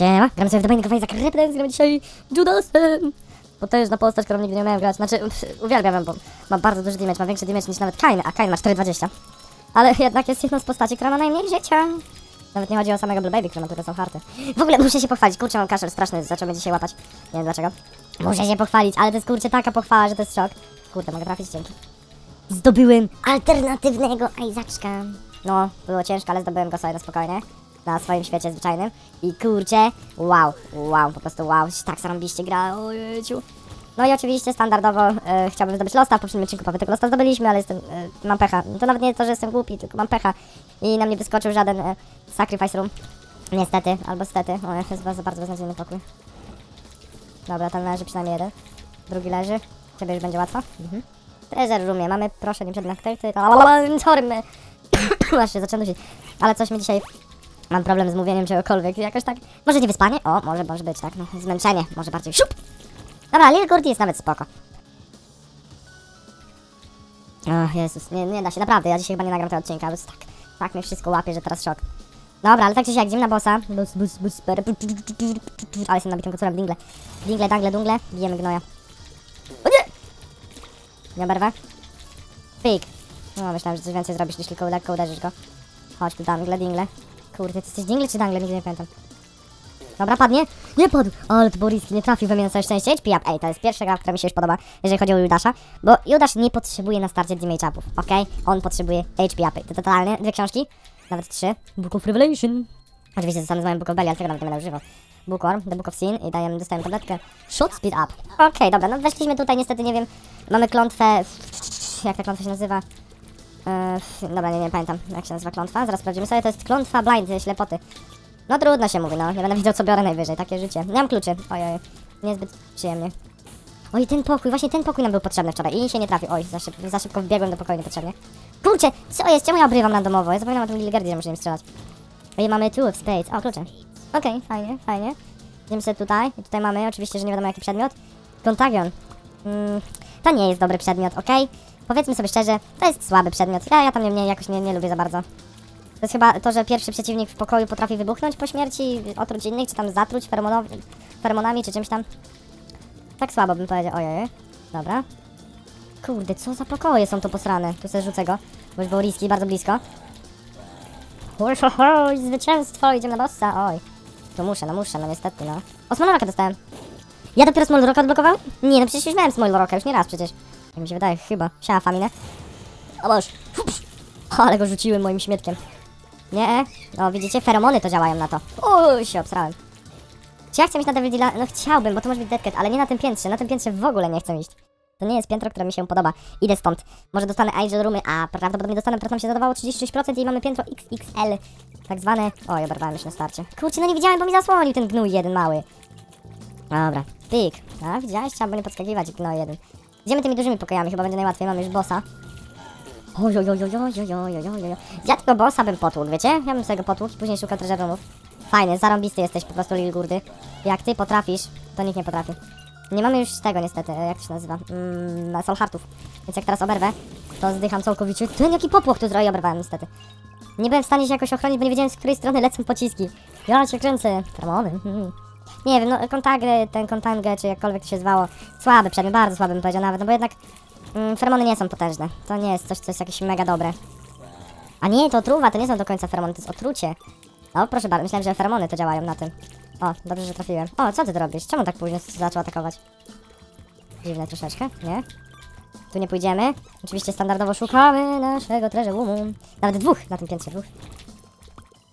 Siema, gramy sobie w Dominika Fajza Repdance, gramy dzisiaj Judasem. Potężna postać, którą nigdy nie miałem grać. Znaczy, pff, uwielbiam ją, bo ma bardzo duży damage, ma większy damage niż nawet Kain, a Kain ma 4,20. Ale jednak jest jedną z postaci, która ma najmniej życia. Nawet nie chodzi o samego Blue Baby, ma tutaj są harty. W ogóle muszę się pochwalić, kurczę, mam kaszel straszny, zaczął mnie dzisiaj łapać. Nie wiem dlaczego. Muszę się pochwalić, ale to jest kurczę taka pochwała, że to jest szok. Kurde, mogę trafić, dzięki. Zdobyłem alternatywnego Isaacka. No, było ciężko, ale zdobyłem go sobie na spokojnie. Na swoim świecie zwyczajnym. I kurczę, wow, wow, po prostu wow, się tak zarąbiście gra, ojeciu. No i oczywiście standardowo e, chciałbym zdobyć Losta, w poprzednim odcinku prawie tego Losta zdobyliśmy, ale jestem, e, mam pecha. To nawet nie to, że jestem głupi, tylko mam pecha. I na mnie wyskoczył żaden e, Sacrifice Room. Niestety, albo stety. O, jest bardzo, bardzo beznadziejny pokój. Dobra, ten leży przynajmniej jeden. Drugi leży. Ciebie już będzie łatwo. Mhm. Treasure roomie, mamy, proszę, nie przedmiot sorry, my... Właśnie, zacząłem dusić. Ale coś mi dzisiaj... Mam problem z mówieniem czegokolwiek, jakoś tak... Może nie wyspanie? O, może, może być, tak, no. Zmęczenie, może bardziej. Siup! Dobra, Lil Gordy jest nawet spoko. O, Jezus, nie, nie da się, naprawdę, ja dzisiaj chyba nie nagram tego odcinka, bo tak, tak mnie wszystko łapie, że teraz szok. Dobra, ale tak czy siak, idziemy na bossa. Bus, bus, bus, Ale jestem nabitym kocurem, dingle. Dingle, dangle, dungle, bijemy gnoja. O nie! Nie oberwę? Pik. No, myślałem, że coś więcej zrobisz niż tylko lekko uderzysz go. Chodź tu, dangle, dingle. Kurde, ty jesteś dingle czy dangle? Nigdy nie pamiętam. Dobra, padnie? Nie padł! Ale to riski, nie trafił we mnie na całe szczęście. HP up, ej, to jest pierwsza gra, która mi się już podoba, jeżeli chodzi o Judasza, bo Judasz nie potrzebuje na starcie damage upów, okej? On potrzebuje HP upy. To totalnie, dwie książki, nawet trzy. Book of Revelation. Oczywiście zostanę z moim Book of Belly, ale tego nawet nie będę używał. Bookworm, The Book of Sin i daję, dostałem tabletkę. Shot speed up. Okej, dobra, no weszliśmy tutaj, niestety nie wiem, mamy klątwę, jak ta klątwa się nazywa? Eee, dobra, nie, nie pamiętam, jak się nazywa klątwa, zaraz sprawdzimy sobie, to jest klątwa blind, ślepoty. No trudno się mówi, no. Nie będę wiedział, co biorę najwyżej. Takie życie. Nie mam kluczy. Ojej. Niezbyt przyjemnie. Oj, ten pokój. Właśnie ten pokój nam był potrzebny wczoraj. I się nie trafił. Oj, za, szyb za szybko wbiegłem do pokoju niepotrzebnie. Kurczę, co jest? Czemu ja obrywam randomowo? Ja zapominam o tym Lilgardzie, że muszę strzelać. Oj, mamy two of spades. O, klucze. Okej, fajnie, fajnie. Idziemy sobie tutaj. I tutaj mamy, oczywiście, że nie wiadomo jaki przedmiot. Kontagion. Mm, to nie jest dobry przedmiot, okej? Powiedzmy sobie szczerze, to jest słaby przedmiot. Ja, ja tam nie, nie, jakoś nie, nie lubię za bardzo. To jest chyba to, że pierwszy przeciwnik w pokoju potrafi wybuchnąć po śmierci, otruć innych, czy tam zatruć feromonami, czy czymś tam. Tak słabo bym powiedział. Ojej. Dobra. Kurde, co za pokoje są to posrane. Tu sobie rzucę go, bo już było riski, bardzo blisko. Oj, zwycięstwo, idziemy na bossa, oj. Tu muszę, no muszę, no niestety, no. O, dostałem. Ja dopiero Small Rocka odblokowałem? Nie, no przecież już miałem Small Rocka, już nie raz przecież. Jak mi się wydaje, chyba. Siema, faminę. O boż. Ale go rzuciłem moim śmietkiem. Nie, no widzicie, feromony to działają na to. Uuu, się obsrałem. Czy ja chcę iść na Devil? No chciałbym, bo to może być Deadcat, ale nie na tym piętrze. Na tym piętrze w ogóle nie chcę iść. To nie jest piętro, które mi się podoba. Idę stąd. Może dostanę Angel Roomy, a prawdopodobnie dostanę, teraz nam się zadawało 36% i mamy piętro XXL. Tak zwane... Oj, oberwałem się na starcie. Kurczę, no nie widziałem, bo mi zasłonił ten gnój jeden mały. Dobra, pik. A, widziałeś? Trzeba by nie podskakiwać, gnój jeden. Idziemy tymi dużymi pokojami, chyba będzie najłatwiej. Mamy już bossa. Oj, oj, oj, oj, oj, oj, oj, oj, oj, oj. Ja tego bossa bym potłukł, wiecie? Ja bym sobie go potłukł i później szukał treasure roomów. Fajny, zarąbisty jesteś po prostu Lil Gurdy. Jak ty potrafisz, to nikt nie potrafi. Nie mamy już tego niestety, jak to się nazywa, mm, soul heartów. Więc jak teraz oberwę, to zdycham całkowicie. Ten jaki popłoch tu zrobił, oberwałem niestety. Nie byłem w stanie się jakoś ochronić, bo nie wiedziałem z której strony lecą pociski. Ja cię kręcę. Feromony. mhm. Nie wiem, no kontagę, ten kontangę, czy jakkolwiek to się zwało. Słaby przedmiot, bardzo słaby bym powiedział nawet, no bo jednak mm, feromony nie są potężne. To nie jest coś, co jest jakieś mega dobre. A nie, to otruwa, to nie są do końca feromony, to jest otrucie. O, proszę bardzo, myślałem, że feromony to działają na tym. O, dobrze, że trafiłem. O, co ty tu robisz? Czemu tak późno zaczął atakować? Dziwne troszeczkę, nie? Tu nie pójdziemy. Oczywiście standardowo szukamy naszego treasure. Nawet dwóch na tym piętrze, dwóch.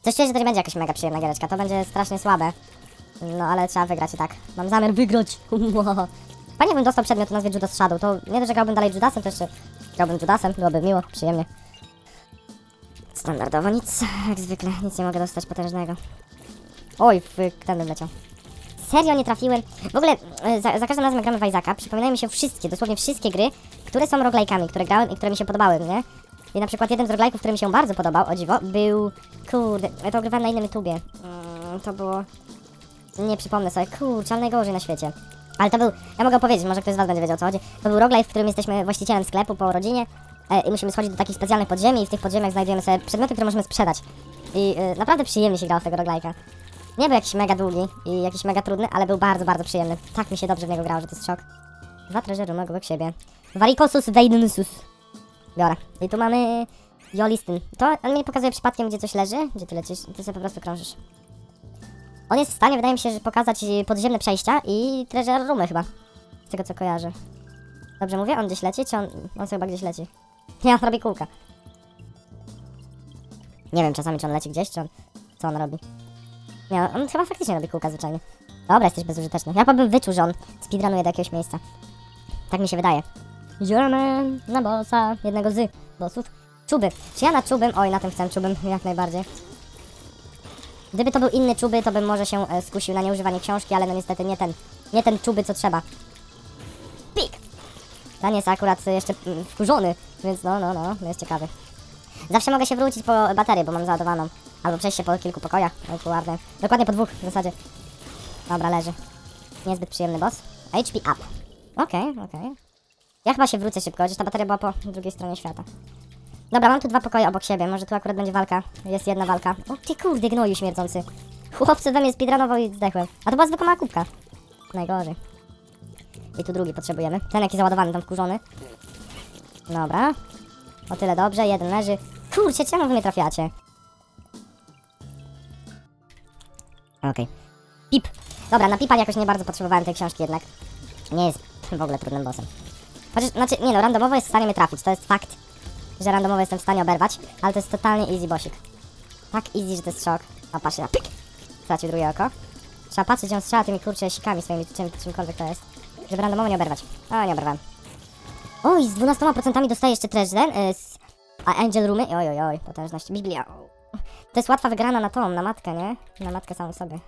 Coś czuję, że to nie będzie jakaś mega przyjemna giereczka, to będzie strasznie słabe. No, ale trzeba wygrać i tak. Mam zamiar wygrać. Panie bym dostał przedmiot o nazwie Judas Shadow, to nie dość, że grałbym dalej Judasem, to jeszcze grałbym Judasem, byłoby miło, przyjemnie. Standardowo nic, jak zwykle, nic nie mogę dostać potężnego. Oj, ten bym leciał. Serio nie trafiłem. W ogóle e, za, za każdym razem jak gramy w Isaaca, przypominają mi się wszystkie, dosłownie wszystkie gry, które są roguelike'ami, które grałem i które mi się podobały, nie? I na przykład jeden z roguelike'ów, który mi się bardzo podobał, o dziwo, był... Kurde, ja to ogrywałem na innym YouTubie. Mm, to było... Nie przypomnę sobie, kurczę, ale najgorzej na świecie. Ale to był, ja mogę powiedzieć, może ktoś z was będzie wiedział o co chodzi. To był roguelike, w którym jesteśmy właścicielem sklepu po rodzinie e, i musimy schodzić do takich specjalnych podziemi i w tych podziemiach znajdujemy sobie przedmioty, które możemy sprzedać. I e, naprawdę przyjemnie się grało w tego roguelike'a. Nie był jakiś mega długi i jakiś mega trudny, ale był bardzo, bardzo przyjemny. Tak mi się dobrze w niego grało, że to jest szok. Dwa treasure room obok siebie. Varikosus Veidensus. Biorę. I tu mamy Jolistyn. To on mi pokazuje przypadkiem, gdzie coś leży, gdzie ty lecisz, ty sobie po prostu krążysz. On jest w stanie, wydaje mi się, że pokazać y, podziemne przejścia i treasure roomy chyba. Z tego co kojarzę. Dobrze mówię? On gdzieś leci, czy on... On chyba gdzieś leci. Nie, on robi kółka. Nie wiem czasami, czy on leci gdzieś, czy on... Co on robi? Nie, on chyba faktycznie robi kółka zwyczajnie. Dobra, jesteś bezużyteczny. Ja bym wyczuł, że on speedrunuje do jakiegoś miejsca. Tak mi się wydaje. Idziemy na bossa, jednego z bossów. Czuby. Czy ja na czubym? Oj, na tym chcę czubym, jak najbardziej. Gdyby to był inny czuby, to bym może się e, skusił na nieużywanie książki, ale no niestety nie ten. Nie ten czuby, co trzeba. Pik! Ten jest akurat jeszcze mm, wkurzony, więc no, no, no, no jest ciekawy. Zawsze mogę się wrócić po baterię, bo mam załadowaną. Albo przejść się po kilku pokojach. Ładne. Dokładnie po dwóch w zasadzie. Dobra, leży. Niezbyt przyjemny boss. HP up. Okej, okej. Ja chyba się wrócę szybko, chociaż ta bateria była po drugiej stronie świata. Dobra, mam tu dwa pokoje obok siebie, może tu akurat będzie walka. Jest jedna walka. O ty kurde, gnoju śmierdzący. Chłopcy we mnie speedrunował i zdechłem. A to była zwykła kubka. Najgorzej. I tu drugi potrzebujemy. Ten jaki załadowany, tam wkurzony. Dobra. O tyle dobrze, jeden leży. Kurczę, czemu wy mnie trafiacie? Okej. Pip. Dobra, na pipa jakoś nie bardzo potrzebowałem tej książki jednak. Nie jest w ogóle trudnym bossem. Chociaż, znaczy, nie no, randomowo jest w stanie mnie trafić, to jest fakt. Że randomowo jestem w stanie oberwać, ale to jest totalnie easy bossik. Tak easy, że to jest szok. A patrzcie na pyk. Stracił drugie oko. Trzeba patrzeć, gdzie on strzela tymi kurcze sikami swoimi, czym, czymkolwiek to jest. Żeby randomowo nie oberwać. A, nie oberwałem. Oj, z 12% dostaję jeszcze treasure, y, z a Angel Roomy, oj, oj, oj, potężność, Biblia. To jest łatwa wygrana na tą, na matkę, nie? Na matkę samą sobie.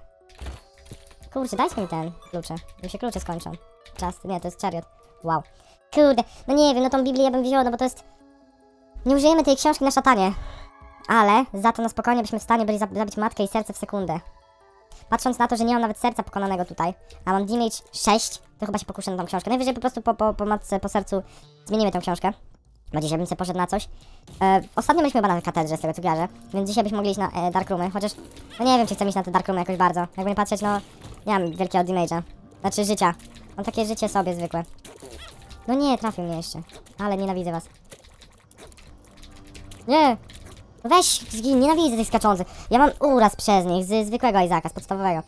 Kurczę, dajcie mi ten, klucze. Mi się klucze skończą. Czas, nie, to jest chariot. Wow. Kurde, no nie wiem, no tą Biblię ja bym wzięła, no bo to jest... Nie użyjemy tej książki na szatanie. Ale za to na spokojnie byśmy w stanie byli zab- zabić matkę i serce w sekundę. Patrząc na to, że nie mam nawet serca pokonanego tutaj, a mam damage 6, to chyba się pokuszę na tą książkę. Najwyżej po prostu po, po, po matce, po sercu zmienimy tą książkę. Bo dzisiaj bym sobie poszedł na coś. E, ostatnio byliśmy chyba na katedrze, z tego co kojarzę. Więc dzisiaj byśmy mogli iść na e, Dark Roomy. Chociaż, no nie wiem, czy chcę iść na te Dark Roomy jakoś bardzo. Jakby nie patrzeć, no, nie mam wielkiego damage'a. Znaczy życia. Mam takie życie sobie zwykłe. No nie, trafił mnie jeszcze. Ale nienawidzę was. Nie! Weź, zgin, nienawidzę tych skaczących. Ja mam uraz przez nich, z zwykłego Izaka, z podstawowego.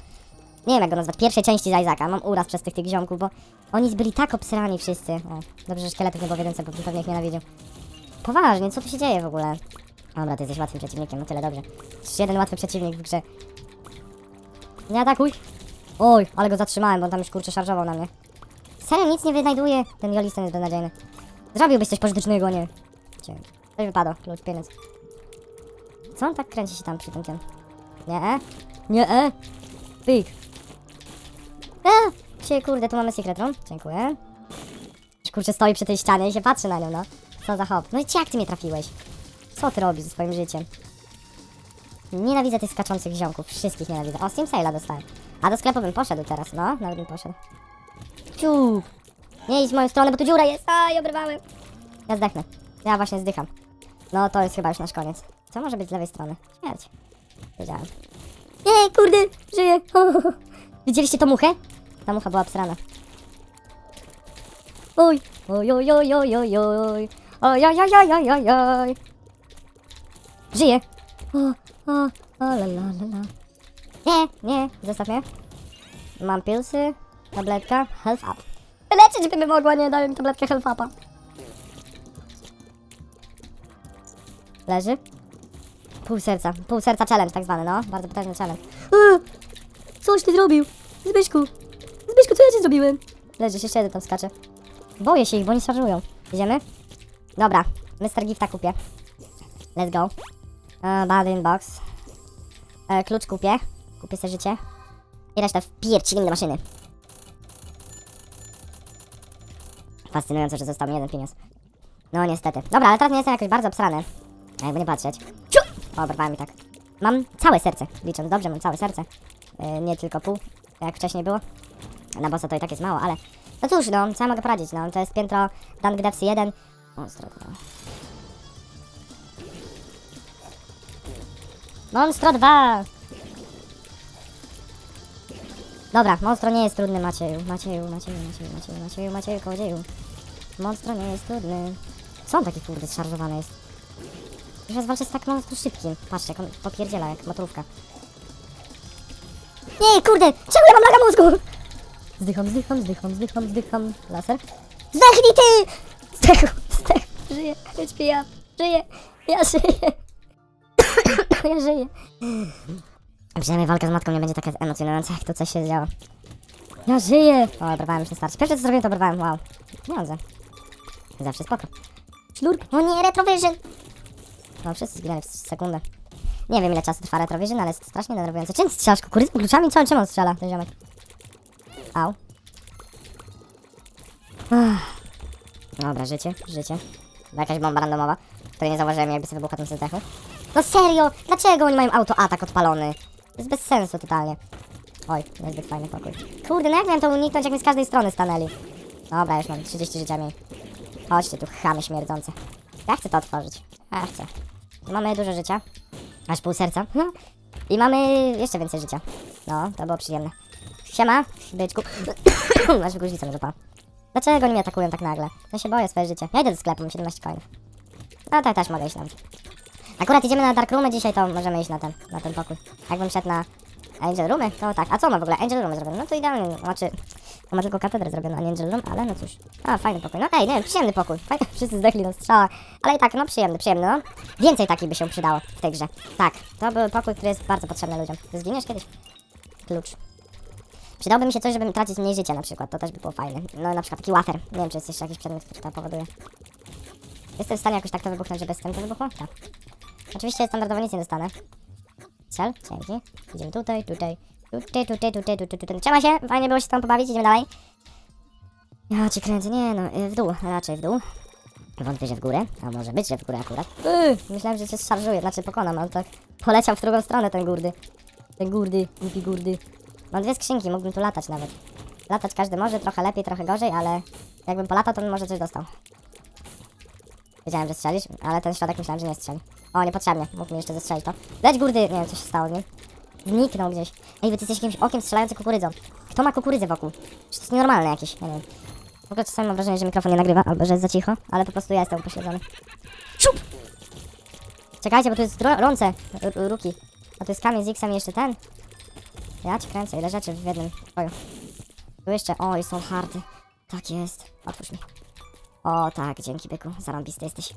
Nie wiem jak go nazwać, pierwszej części z Izaka. Mam uraz przez tych, tych ziomków, bo oni byli tak obsrani wszyscy. O, dobrze, że szkieletów nie więcej, bo pewnie ich nienawidził. Poważnie, co tu się dzieje w ogóle? Dobra, ty jesteś łatwym przeciwnikiem, no tyle dobrze. Jeszcze jeden łatwy przeciwnik w grze. Nie atakuj! Oj, ale go zatrzymałem, bo on tam już kurczę szarżował na mnie. Serio, nic nie wyznajduje. Ten Jolisten jest beznadziejny. Zrobiłbyś coś pożytecznego, nie? Cię. Coś wypadło, klucz, pieniądz. Co on tak kręci się tam przy tym tym? Nie? Nie? Pik. E! Cię, kurde, tu mamy secret room. Dziękuję. Kurczę, stoi przy tej ścianie i się patrzy na nią, no. Co za hop. No i jak ty mnie trafiłeś? Co ty robisz ze swoim życiem? Nienawidzę tych skaczących ziomków. Wszystkich nienawidzę. O, Steam Sale'a dostałem. A do sklepu bym poszedł teraz, no. Nawet bym poszedł. Ciu! Nie idź w moją stronę, bo tu dziura jest. A, obrywałem. Ja zdechnę. Ja właśnie zdycham. No, to jest chyba już nasz koniec. Co może być z lewej strony? Śmierć. Wiedziałem. Nie, kurde, żyję. Widzieliście tą muchę? Ta mucha była obsrana. Oj, oj, oj, oj, oj, oj, oj. Oj, oj, oj, oj, oj, oj, oj. Żyję. O, o, o, la, la, la, la. Nie, nie, zostaw mnie. Mam pilsy, tabletka, health up. Leczyć by mnie mogła, nie dałem mi tabletkę health upa. Leży. Pół serca, pół serca challenge tak zwany, no. Bardzo potężny challenge. Eee, coś ty zrobił. Zbyszku. Zbyszku, co ja ci zrobiłem? Leży, jeszcze jeden tam skacze. Boję się ich, bo oni szarżują. Idziemy? Dobra, Mr. Gifta kupię. Let's go. E, Badin box. E, klucz kupię. Kupię sobie życie. I resztę wpiercimy do maszyny. Fascynujące, że został mi jeden pieniądz. No niestety. Dobra, ale teraz nie jestem jakoś bardzo obsrany. Jakby nie patrzeć. Ciu! O, oberwałem mi tak. Mam całe serce, licząc dobrze, mam całe serce. E, nie tylko pół, jak wcześniej było. Na bossa to i tak jest mało, ale... No cóż, no, co ja mogę poradzić, no. To jest piętro Dunk Devs 1. Monstro 2. Monstro 2! Dobra, monstro nie jest trudny, Macieju. Macieju, Macieju, Macieju, Macieju, Macieju, Macieju, kołodzieju. Monstro nie jest trudny. Co on taki kurde zszarżowany jest? Już raz walczę z tak monstro szybkim. Patrzcie, jak on popierdziela jak motorówka. Nie, kurde! Czemu ja mam laga mózgu? Zdycham, zdycham, zdycham, zdycham, zdycham. Laser. Zdechnij ty! Zdechł, zdechł. Żyję, śpię ja. Żyję. Ja żyję. ja żyję. Przynajmniej walka z matką nie będzie taka emocjonująca, jak to coś się działo. Ja żyję! O, obrywałem już na starcie. Pierwsze co zrobiłem, to obrywałem. Wow. Pieniądze. Zawsze spoko. Szlurp. O nie, retrovision! No, wszyscy zginęli w sekundę. Nie wiem ile czasu trwa retrovision, ale jest strasznie denerwujące. Czym strzelasz kukurydzą kluczami? Co, czym on strzela, ten ziomek? Au. Ach. Dobra, życie, życie. Jakaś bomba randomowa, której nie zauważyłem jakby sobie wybuchła tym zdechł. No serio! Dlaczego oni mają autoatak odpalony? To jest bez sensu totalnie. Oj, niezbyt fajny pokój. Kurde, no jak miałem to uniknąć, jak mi z każdej strony stanęli? Dobra, już mam 30 życia mniej. Chodźcie tu, chamy śmierdzące. Ja chcę to otworzyć. Ja chcę. Mamy dużo życia. Aż pół serca. I mamy jeszcze więcej życia. No, to było przyjemne. Siema, byczku. Masz gruźlicę może pan. Dlaczego oni mnie atakują tak nagle? Ja się boję swoje życie. Ja idę do sklepu, mam 17 coinów. No tak też mogę iść nawet. Akurat idziemy na Dark Roomy dzisiaj, to możemy iść na ten, na ten pokój. Jakbym szedł na Angel Roomy, to tak. A co ma w ogóle? Angel Roomy zrobione. No to idealnie, znaczy... To ma tylko katedrę zrobioną, a nie Angel Room, ale no cóż. A, fajny pokój. No ej, nie wiem, przyjemny pokój. Fajny, wszyscy zdechli na strzała. Ale i tak, no przyjemny, przyjemny, no. Więcej takich by się przydało w tej grze. Tak, to był pokój, który jest bardzo potrzebny ludziom. Zginiesz kiedyś? Klucz. Przydałby mi się coś, żeby tracić mniej życia na przykład, to też by było fajne. No na przykład taki wafer. Nie wiem, czy jest jeszcze jakiś przedmiot, który to powoduje. Jestem w stanie jakoś tak to wybuchnąć, żeby z tym to wybuchło? Tak. Oczywiście standardowo nic nie dostanę. Cel, dzięki. Idziemy tutaj, tutaj, tutaj, tutaj, tutaj, tutaj, tutaj. Trzeba się, fajnie było się tam pobawić, idziemy dalej. Ja cię kręcę, nie no, y, w dół, raczej w dół. Wątpię, że w górę, a może być, że w górę akurat. Myślałem, że się szarżuje, znaczy pokonam, ale tak poleciał w drugą stronę ten górdy. Ten górdy, głupi górdy. Mam dwie skrzynki, mógłbym tu latać nawet. Latać każdy może, trochę lepiej, trochę gorzej, ale jakbym polatał, to bym może coś dostał. Wiedziałem, że strzelisz, ale ten środek myślałem, że nie strzeli. O, niepotrzebnie, mógł mi jeszcze zestrzelić to. Leć górdy, nie wiem, co się stało z nim. Zniknął gdzieś. Ej, wy ty jesteś jakimś okiem strzelającym kukurydzą. Kto ma kukurydzę wokół? Czy to jest nienormalne jakieś? Ja nie wiem. W ogóle czasami mam wrażenie, że mikrofon nie nagrywa, albo że jest za cicho, ale po prostu ja jestem upośledzony. Szup! Czekajcie, bo tu jest rące, ruki. A tu jest kamień z X-em i jeszcze ten. Ja ci kręcę, ile rzeczy w jednym pokoju. Tu jeszcze, oj, są hardy. Tak jest. Otwórz mi. O, tak, dzięki byku, zarąbisty jesteś.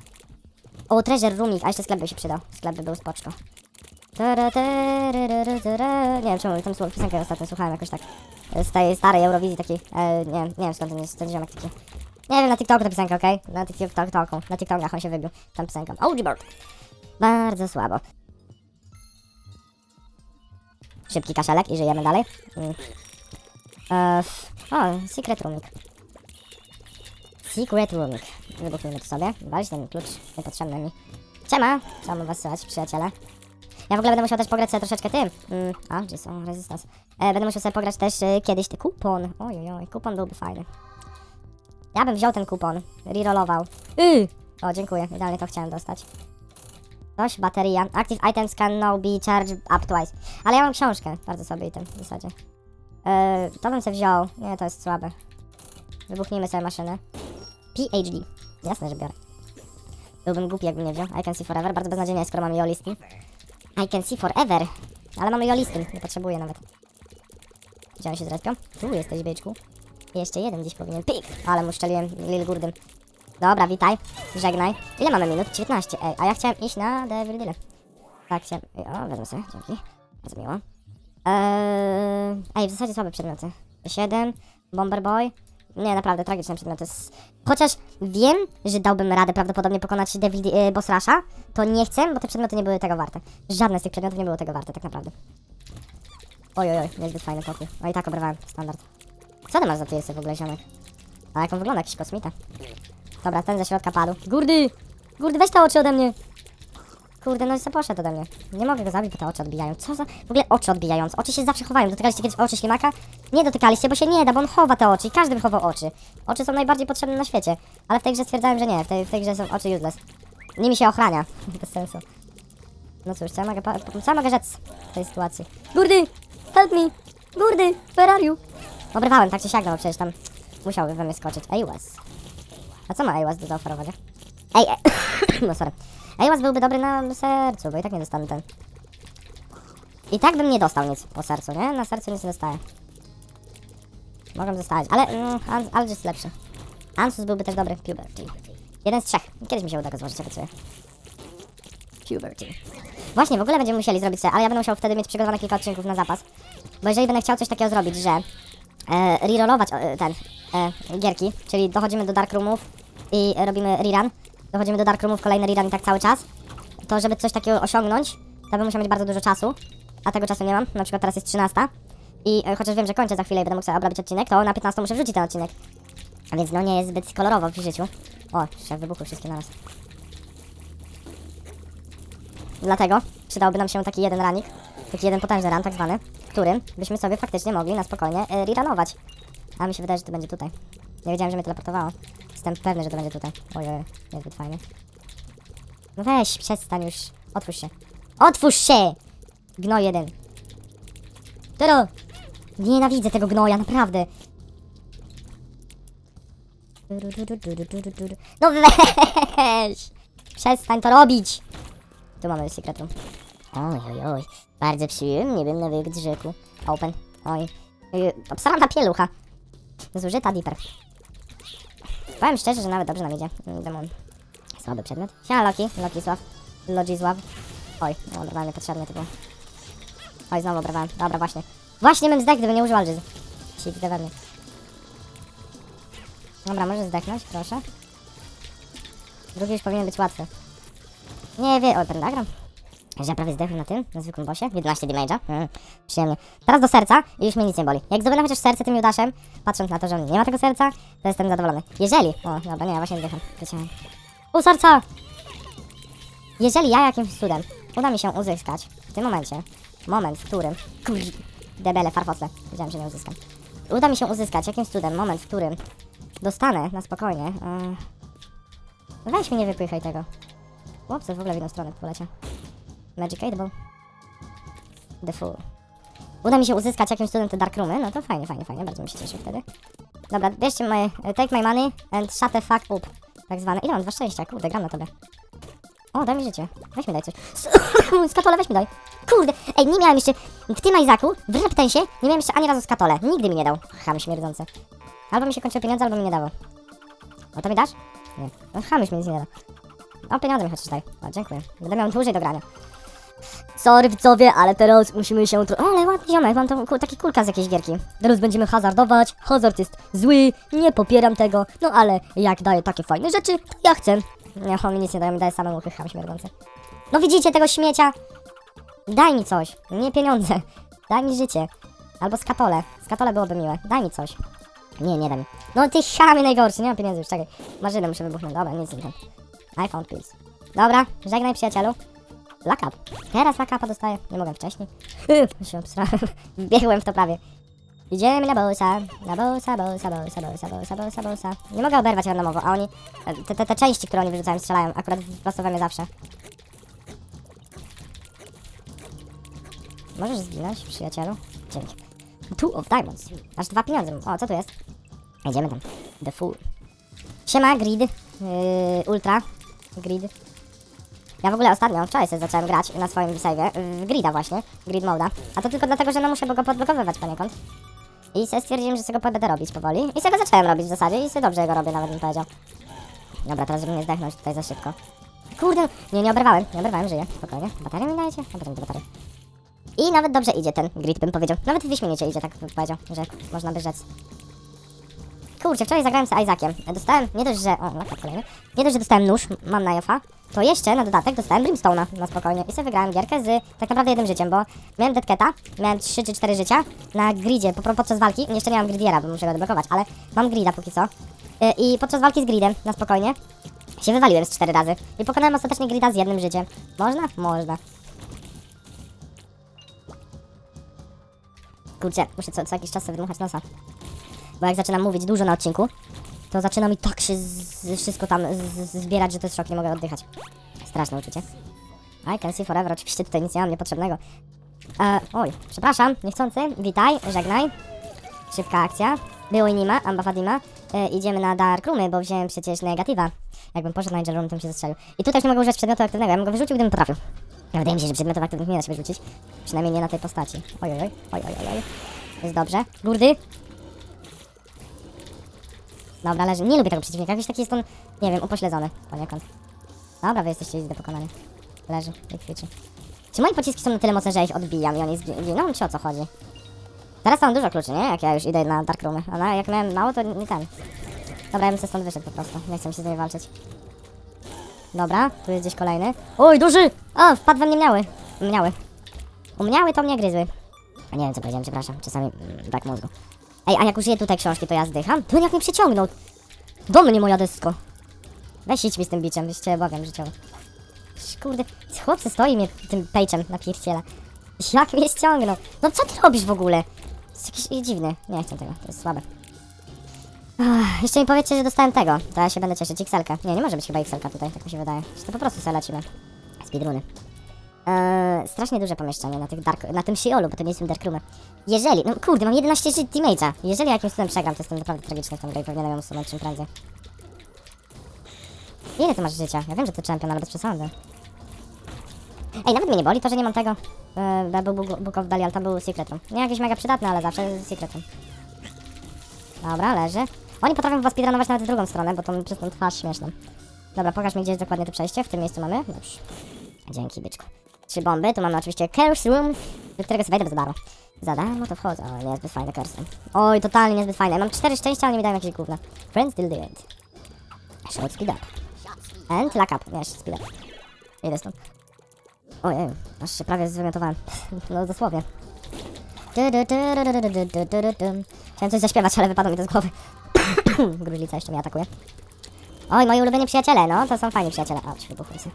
O, treasure roomik, a jeszcze sklep by się przydał. Sklep by był spoczko. Nie wiem czemu, słowo piosenkę ostatnio słuchałem jakoś tak. Z tej starej Eurowizji takiej, e, nie, wiem, nie wiem skąd ten jest ten ziomek taki. Nie wiem, na TikToku ta piosenka, okej? Na TikToku, na TikTokach on się wybił tą piosenką. OG Bird. Bardzo słabo. Szybki kaszelek i żyjemy dalej. Mm. E, o, secret roomik. Secret roomik. Wybuchnijmy to sobie. Walić ten klucz niepotrzebny mi. Siema! Chciałbym was słuchać, przyjaciele. Ja w ogóle będę musiał też pograć sobie troszeczkę tym. Mm, a, gdzie są resistance? E, będę musiał sobie pograć też e, kiedyś ty kupon. Oj, oj, kupon byłby fajny. Ja bym wziął ten kupon, rerollował. Yy! O, dziękuję, idealnie to chciałem dostać. Coś, bateria. Active items can now be charged up twice. Ale ja mam książkę, bardzo sobie ten w zasadzie. E, to bym sobie wziął. Nie, to jest słabe. Wybuchnijmy sobie maszynę. PhD. Jasne, że biorę. Byłbym głupi, jakbym nie wziął. I can see forever. Bardzo beznadziejnie skoro mamy jolisty. I can see forever. Ale mamy jolisty. Nie potrzebuję nawet. Gdzie się zrespią? Tu jesteś, byczku. Jeszcze jeden gdzieś powinien. Pik! Ale mu szczeliłem Lil. Dobra, witaj. Żegnaj. Ile mamy minut? 19. Ej, a ja chciałem iść na Devil Deal. Tak, chciałem... O, wezmę sobie. Dzięki. Bardzo miło. Eee... Ej, w zasadzie słabe przedmioty. 7. Bomber Boy. Nie, naprawdę, tragiczne przedmioty. Chociaż wiem, że dałbym radę prawdopodobnie pokonać Devil e, Boss Rusha, to nie chcę, bo te przedmioty nie były tego warte. Żadne z tych przedmiotów nie było tego warte, tak naprawdę. Oj, oj, oj, niezbyt fajny pokój. No i tak obrywałem, standard. Co ty masz za tylsy w ogóle, ziomek? A jak on wygląda, jakiś kosmita. Dobra, ten ze środka padł. Gurdy! Gurdy, weź te oczy ode mnie! Kurde, no i se poszedł ode mnie. Nie mogę go zabić, bo te oczy odbijają. Co za... W ogóle oczy odbijające. Oczy się zawsze chowają. Dotykaliście kiedyś oczy ślimaka? Nie dotykaliście, bo się nie da, bo on chowa te oczy i każdy by chował oczy. Oczy są najbardziej potrzebne na świecie. Ale w tej grze stwierdzałem, że nie. W tej, w tej grze są oczy useless. Nimi się ochrania. Bez sensu. No cóż, co ja mogę, co ja mogę rzec w tej sytuacji? Gurdy! Help me! Kurde, Ferrariu. Obrywałem, tak czy siak, no bo przecież tam musiałby we mnie skoczyć. AWS. A co ma AWS do zaoferowania? Ej, e, no sorry. AWS byłby dobry na sercu, bo i tak nie dostanę ten. I tak bym nie dostał nic po sercu, nie? Na sercu nic nie dostaję. Mogę zostawić, ale mm, Alge jest lepszy. Ansus byłby też dobry. Puberty. Jeden z trzech. Kiedyś mi się uda go złożyć, obiecuję. Puberty. Właśnie, w ogóle będziemy musieli zrobić sobie, ale ja będę musiał wtedy mieć przygotowane kilka odcinków na zapas. Bo jeżeli będę chciał coś takiego zrobić, że e, rerollować e, ten, e, gierki, czyli dochodzimy do dark roomów i robimy rerun, dochodzimy do dark roomów, kolejny rerun i tak cały czas, to żeby coś takiego osiągnąć, to bym musiał mieć bardzo dużo czasu, a tego czasu nie mam, na przykład teraz jest 13 i e, chociaż wiem, że kończę za chwilę i będę mógł sobie obrobić odcinek, to na 15 muszę wrzucić ten odcinek. A więc no nie jest zbyt kolorowo w życiu. O, szef wybuchły wszystkie na nas. Dlatego przydałby nam się taki jeden ranik, taki jeden potężny ran tak zwany, którym byśmy sobie faktycznie mogli na spokojnie rerunować. A mi się wydaje, że to będzie tutaj. Nie wiedziałem, że mnie teleportowało. Jestem pewny, że to będzie tutaj. Ojej, niezbyt fajnie. No weź, przestań już. Otwórz się. Otwórz się! Gno jeden. Tero! Nienawidzę tego gnoja, naprawdę. No weź! Przestań to robić! Tu mamy secret room. Oj, oj, oj. Bardzo przyjemnie bym na wyjść rzeku. Open. Oj. Obsrana pielucha. Zużyta diper. Powiem szczerze, że nawet dobrze nam idzie. Demon. Słaby przedmiot. Siema Loki. Lokisław. Lodzisław. Oj, no obrywałem niepotrzebnie to było. Oj, znowu obrywałem. Dobra, właśnie. Właśnie bym zdech, gdyby nie użył Algiz. Sik, we mnie. Dobra, możesz zdechnąć, proszę. Drugi już powinien być łatwy. Nie wie, o, pentagram. Że ja prawie zdechłem na tym, na zwykłym bossie. 11 damage'a. Mm, przyjemnie. Teraz do serca i już mnie nic nie boli. Jak zdobędę chociaż serce tym Judaszem, patrząc na to, że on nie ma tego serca, to jestem zadowolony. Jeżeli... O, dobra, nie, ja właśnie zdecham. Wyciąłem. U serca! Jeżeli ja jakimś cudem uda mi się uzyskać w tym momencie, moment, w którym... Kur... Debele, farfotle. Wiedziałem, że nie uzyskam. Uda mi się uzyskać jakimś cudem moment, w którym dostanę na spokojnie... Yy... Weź mi nie wypychaj tego. Chłopcy w ogóle w inną stronę poleciał. Magic 8 Ball. The Fool. Uda mi się uzyskać jakimś cudem te Dark Roomy, no to fajnie, fajnie, fajnie, bardzo mi się cieszy wtedy. Dobra, bierzcie moje, take my money and shut the fuck up, tak zwane. Ile mam? Dwa szczęścia, kurde, gram na tobie. O, daj mi życie. Weź mi daj coś. Skatole, weź mi daj. Kurde, ej, nie miałem jeszcze, w tym Izaku, w Reptensie, nie miałem jeszcze ani razu skatole. Nigdy mi nie dał. Cham śmierdzący. Albo mi się kończyły pieniądze, albo mi nie dawał. O, to mi dasz? Nie. No, chamyś mi nic nie da. O, pieniądze mi chociaż daj. O, dziękuję. Będę miał dłużej do grania. Sorry widzowie, ale teraz musimy się. O, ale ładny ziomek, mam to, taki kulka z jakiejś gierki. Teraz będziemy hazardować, hazard jest zły, nie popieram tego, no ale jak daje takie fajne rzeczy, to ja chcę. Nie, on mi nic nie daje, mi daje same muchy, cham śmierdzące. No widzicie tego śmiecia? Daj mi coś, nie pieniądze, daj mi życie. Albo skatole, skatole byłoby miłe, daj mi coś. Nie, nie da mi. No ty chamie najgorszy, nie mam pieniędzy już, czekaj. Marzynę muszę wybuchnąć, dobra, nic nie ten. I found pills. Dobra, żegnaj przyjacielu. Lock up. Teraz lock upa dostaję. Nie mogę wcześniej. się obsrałem. Wbiegłem w to prawie. Idziemy na bossa. Na bossa, bossa, bossa, bossa, bossa, bossa, bossa. Nie mogę oberwać randomowo, a oni... Te, te, te części, które oni wyrzucają, strzelają. Akurat wpasowe mnie zawsze. Możesz zginąć, przyjacielu? Dzięki. Two of diamonds. Aż dwa pieniądze. O, co tu jest? Idziemy tam. The Fool. Siema, Grid. Yy, ultra. Grid. Ja w ogóle ostatnio, wczoraj sobie zacząłem grać na swoim save'ie, w Grida właśnie, Grid Moda. A to tylko dlatego, że no muszę go podblokowywać poniekąd. I sobie stwierdziłem, że sobie go będę robić powoli. I sobie go zacząłem robić w zasadzie i sobie dobrze go robię, nawet bym powiedział. Dobra, teraz żeby nie zdechnąć tutaj za szybko. Kurde, nie, nie oberwałem, nie oberwałem, żyję, spokojnie. Baterię mi dajecie? A potem do baterii. I nawet dobrze idzie ten grid, bym powiedział. Nawet wyśmienicie idzie, tak bym powiedział, że można by rzec. Kurczę, wczoraj zagrałem z Isaaciem. Dostałem, nie dość, że... O, lata kolejny. Nie dość, że dostałem nóż, mam na Jofa, to jeszcze na dodatek dostałem Brimstone'a na spokojnie. I sobie wygrałem gierkę z tak naprawdę jednym życiem, bo miałem Deadcata, miałem 3 czy 4 życia na gridzie po, po- podczas walki. Jeszcze nie mam gridiera, bo muszę go odblokować, ale mam grida póki co. Y, I podczas walki z gridem, na spokojnie, się wywaliłem z 4 razy. I pokonałem ostatecznie grida z jednym życiem. Można? Można. Kurczę, muszę co, co jakiś czas sobie wydmuchać nosa. Bo jak zaczynam mówić dużo na odcinku, to zaczyna mi tak się wszystko tam zbierać, że to jest szok, nie mogę oddychać. Straszne uczucie. I can see forever, oczywiście tutaj nic nie mam niepotrzebnego. E, oj, przepraszam, niechcący. Witaj, żegnaj. Szybka akcja. Było i nima, Amba Fadima. E, idziemy na Dark Roomy, bo wziąłem przecież negatywa. Jakbym poszedł na Angel Room, to bym się zastrzelił. I tutaj już nie mogę używać przedmiotu aktywnego, ja bym go wyrzucił, gdybym potrafił. No, wydaje mi się, że przedmiotów aktywnych nie da się wyrzucić. Przynajmniej nie na tej postaci. Oj, oj, oj, oj, oj, oj. Jest dobrze. Gurdy. Dobra, leży. Nie lubię tego przeciwnika, jakiś taki jest on, nie wiem, upośledzony poniekąd. Dobra, wy jesteście do pokonania. Leży i kwiczy. Czy moje pociski są na tyle mocne, że ja ich odbijam i oni zgi- giną? Czy o co chodzi? Teraz mam dużo kluczy, nie? Jak ja już idę na Dark Roomy. A na, jak miałem mało, to nie ten. Dobra, ja bym sobie stąd wyszedł po prostu. Nie chcę się z nimi walczyć. Dobra, tu jest gdzieś kolejny. Oj, duży! O, wpadł we mnie miały. Miały. Umniały to mnie gryzły. A nie wiem co powiedziałem, przepraszam. Czasami brak mózgu. Ej, a jak użyję tutaj książki, to ja zdycham? To jak mnie przyciągnął. Do mnie moja desko. Weź idź mi z tym biczem, byście bogiem życiowo. Kurde, chłopcy stoi mnie tym pejczem na pierściele. Jak mnie ściągnął? No co ty robisz w ogóle? Jest jakiś dziwny. Nie chcę tego, to jest słabe. Ach, jeszcze mi powiedzcie, że dostałem tego. To ja się będę cieszyć. XL-kę. Nie, nie może być chyba XL-ka tutaj, tak mi się wydaje. Czy to po prostu sobie lecimy. Speedruny. Eee, strasznie duże pomieszczenie na, tych dark, na tym Shiolu, bo to nie jest Dark Roomy. Jeżeli, no kurde, mam 11 żyć damage'a. Jeżeli jakimś cudem przegram, to jestem naprawdę tragiczny w tą grę i powinienem ją usunąć czym prędzej. Ile ty masz życia? Ja wiem, że ty champion, ale bez przesady. Ej, nawet mnie nie boli to, że nie mam tego. Eee, był Book- of Belial, tam był Secret Room. Nie jakieś mega przydatne, ale zawsze Secret Room. Dobra, leży. Oni potrafią chyba speedrunować nawet w drugą stronę, bo to mi przez tą twarz śmieszną. Dobra, pokaż mi, gdzie jest dokładnie to przejście. W tym miejscu mamy. Dobrze. Dzięki, byczku. Trzy bomby. Tu mamy oczywiście Curse Room, do którego wejdę bez darmo. Za darmo to wchodzę. O, niezbyt fajne Curse. Oj, totalnie niezbyt fajne. Mam cztery szczęścia, ale nie mi jakieś gówna. Friends still do it. Short speed up. And lock up. Nie, speed up. Idę stąd. Ojej, aż się prawie zwymiotowałem. No dosłownie. Chciałem coś zaśpiewać, ale wypadło mi to z głowy. Gruźlica jeszcze mnie atakuje. Oj, moi ulubieni przyjaciele, no to są fajni przyjaciele. O, wybuchłem się.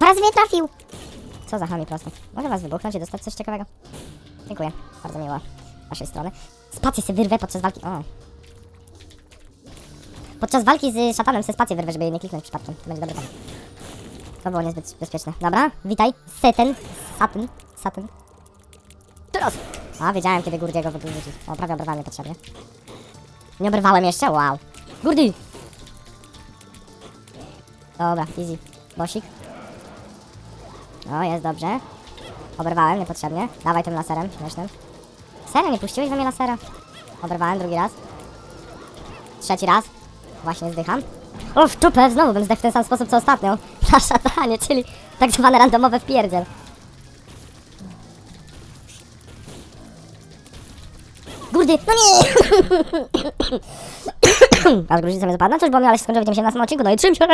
Raz mnie trafił! Co za chami prosto. Mogę was wybuchnąć i dostać coś ciekawego? Dziękuję, bardzo miło. Z waszej strony. Spację sobie wyrwę podczas walki. O. Podczas walki z szatanem se spację wyrwę, żeby jej nie kliknąć przypadkiem. To będzie dobry. To było niezbyt bezpieczne. Dobra, witaj. Seten. Satin. Satin. Teraz! A, wiedziałem, kiedy Gurdiego wyrzucić. O, prawie oberwałem niepotrzebnie. Nie oberwałem jeszcze? Wow. Gurdi! Dobra, easy. Bosik. No, jest dobrze. Oberwałem niepotrzebnie. Dawaj tym laserem, śmiesznym. Serio, nie puściłeś we mnie lasera? Oberwałem drugi raz. Trzeci raz. Właśnie zdycham. O, w czupę, znowu bym zdechł w ten sam sposób co ostatnio. Na szatanie, czyli tak zwane randomowe wpierdziel. Gurdy, no nie! Aż gruźlica mnie zapadła, cóż, bo miała się skończyć w 18 odcinku, no i czym się?